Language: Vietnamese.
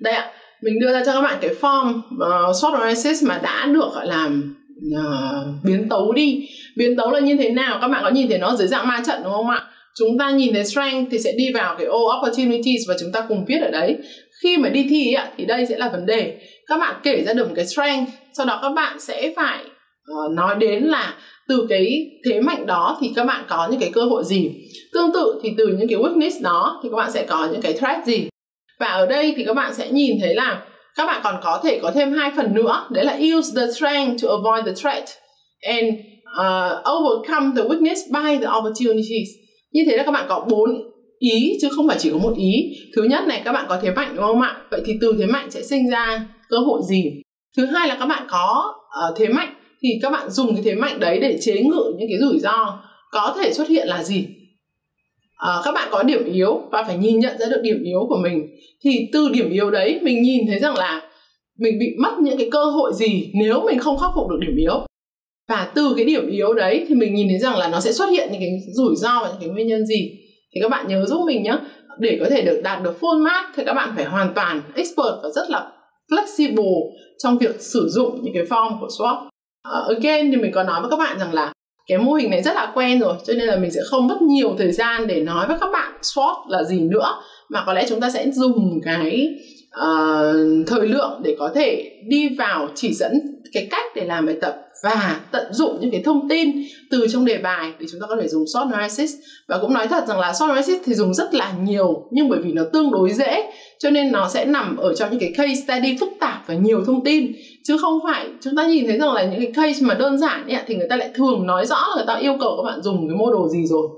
đây ạ mình đưa ra cho các bạn cái form uh, SWOT analysis mà đã được gọi là uh, biến tấu đi. Biến tấu là như thế nào các bạn có nhìn thấy nó dưới dạng ma trận đúng không ạ? Chúng ta nhìn thấy strength thì sẽ đi vào cái ô opportunities và chúng ta cùng viết ở đấy. Khi mà đi thi ạ thì đây sẽ là vấn đề. Các bạn kể ra được một cái strength sau đó các bạn sẽ phải uh, nói đến là từ cái thế mạnh đó thì các bạn có những cái cơ hội gì. Tương tự thì từ những cái weakness đó thì các bạn sẽ có những cái threat gì? Và ở đây thì các bạn sẽ nhìn thấy là các bạn còn có thể có thêm hai phần nữa. Đấy là use the strength to avoid the threat and uh, overcome the weakness by the opportunities. Như thế là các bạn có bốn ý chứ không phải chỉ có một ý. Thứ nhất này các bạn có thế mạnh đúng không ạ? Vậy thì từ thế mạnh sẽ sinh ra cơ hội gì? Thứ hai là các bạn có uh, thế mạnh thì các bạn dùng cái thế mạnh đấy để chế ngự những cái rủi ro. Có thể xuất hiện là gì? À, các bạn có điểm yếu và phải nhìn nhận ra được điểm yếu của mình. Thì từ điểm yếu đấy mình nhìn thấy rằng là mình bị mất những cái cơ hội gì nếu mình không khắc phục được điểm yếu. Và từ cái điểm yếu đấy thì mình nhìn thấy rằng là nó sẽ xuất hiện những cái rủi ro và những cái nguyên nhân gì. Thì các bạn nhớ giúp mình nhé. Để có thể được đạt được full mark thì các bạn phải hoàn toàn expert và rất là flexible trong việc sử dụng những cái form của SWOT. Uh, ờ, again thì mình có nói với các bạn rằng là cái mô hình này rất là quen rồi cho nên là mình sẽ không mất nhiều thời gian để nói với các bạn SWOT là gì nữa mà có lẽ chúng ta sẽ dùng cái uh, thời lượng để có thể đi vào chỉ dẫn cái cách để làm bài tập và tận dụng những cái thông tin từ trong đề bài để chúng ta có thể dùng SWOT analysis và cũng nói thật rằng là SWOT analysis thì dùng rất là nhiều nhưng bởi vì nó tương đối dễ cho nên nó sẽ nằm ở trong những cái case study phức tạp và nhiều thông tin chứ không phải chúng ta nhìn thấy rằng là những cái case mà đơn giản ấy, thì người ta lại thường nói rõ là người ta yêu cầu các bạn dùng cái mô đồ gì rồi.